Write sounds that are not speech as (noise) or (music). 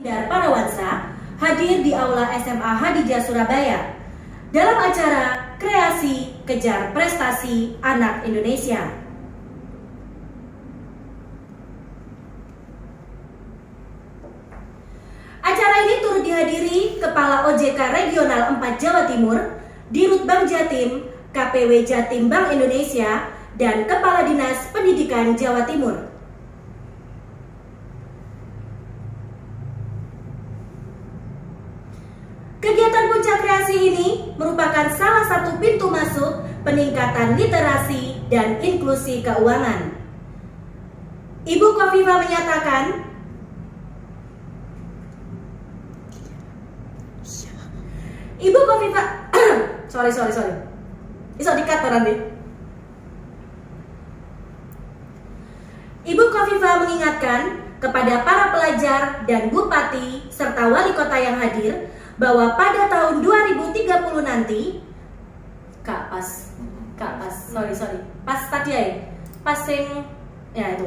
Dar Parawansa hadir di Aula SMA Hadijah Surabaya dalam acara Kreasi Kejar Prestasi Anak Indonesia. Acara ini turut dihadiri Kepala OJK Regional 4 Jawa Timur, Dirut Bank Jatim, KPW Jatim Bank Indonesia, dan Kepala Dinas Pendidikan Jawa Timur. Kegiatan puncak kreasi ini merupakan salah satu pintu masuk peningkatan literasi dan inklusi keuangan. Ibu Kofifa menyatakan, Ibu Kofifa, (clears throat) sorry sorry sorry, bisa dikat nanti. Ibu Kofifa mengingatkan kepada para pelajar dan bupati serta wali kota yang hadir bahwa pada tahun 2030 nanti Kak pas Kak pas sorry sorry pas tadi ya pas sing ya itu